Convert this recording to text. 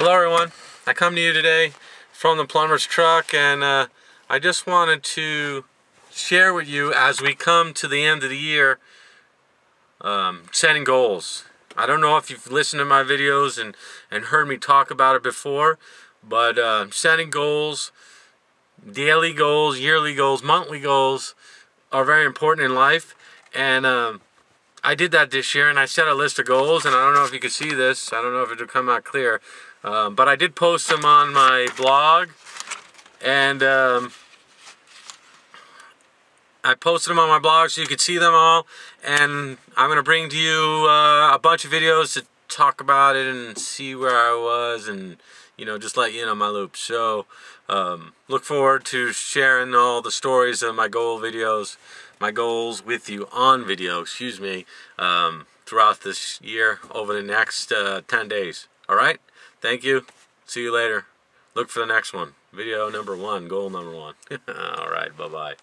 Hello everyone, I come to you today from the plumber's truck and uh, I just wanted to share with you as we come to the end of the year um, setting goals. I don't know if you've listened to my videos and, and heard me talk about it before, but uh, setting goals, daily goals, yearly goals, monthly goals are very important in life and um, I did that this year and I set a list of goals and I don't know if you can see this, I don't know if it'll come out clear, um, but I did post them on my blog, and um, I posted them on my blog so you could see them all. And I'm going to bring to you uh, a bunch of videos to talk about it and see where I was and, you know, just let you know my loop. So um, look forward to sharing all the stories of my goal videos, my goals with you on video, excuse me, um, throughout this year over the next uh, 10 days. All right? Thank you. See you later. Look for the next one. Video number one, goal number one. All right, bye-bye.